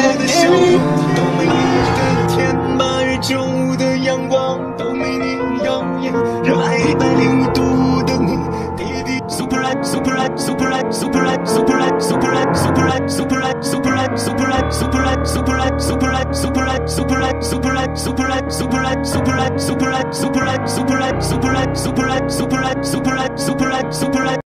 我的笑脸，都没你的甜。八月中午的阳光，都没你耀眼。热爱一百零五度的你。